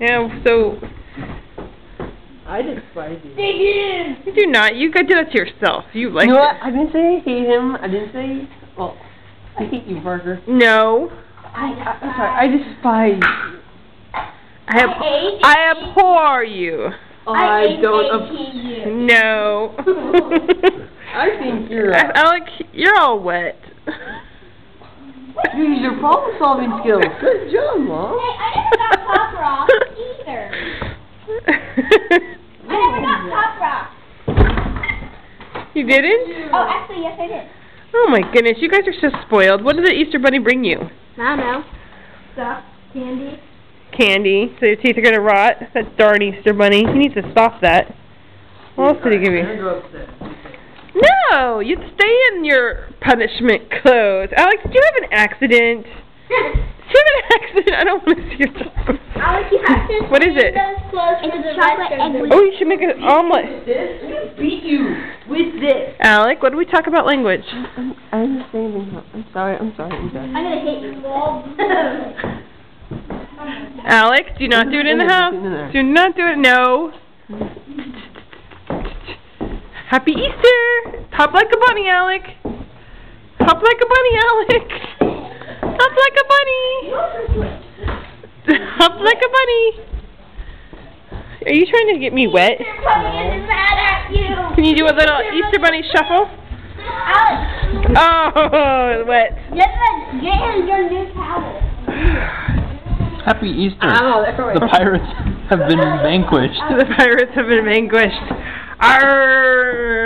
Yeah, so I despise you. Dig in! you do not. You got did that to yourself. You like You know it. what? I didn't say I hate him. I didn't say. Well, I hate you, Parker. No. I, I, I'm sorry. I despise you. I ab- hate I abhor you. I, hate don't. hating you. No. I think you're. I, I like you're all wet. use your problem-solving skills. Good job, Mom. Hey, I never got pop rock either. I never got pop rock. you didn't? Oh, actually, yes, I did. Oh my goodness, you guys are so spoiled. What did the Easter Bunny bring you? I don't know. Stuff, candy. Candy, so your teeth are gonna rot. That darn Easter Bunny. He needs to stop that. What else did he give I'm you? No, you stay in your punishment clothes. Alex, did you have an accident? Did you have an accident? I don't want to see your clothes. Alex, you have to What is it? Those clothes for the chocolate egg Oh, you should make an omelet. This? I'm gonna beat you with this. Alec, what do we talk about language? I'm, I'm understanding. I'm sorry. I'm sorry. I'm sorry. I'm gonna hit you. Alex, do not do it in the house. Do not do it. No. Happy Easter! Hop like a bunny, Alec. Hop like a bunny, Alec. Hop like a bunny. Hop like a bunny. Are you trying to get me wet? Mr. Pumpkin is mad at you. Can you do a little Easter bunny shuffle? Alex, Oh, wet. get, the, him your new towel. Happy Easter. Oh, The pirates have been vanquished. The pirates have been vanquished. Arr!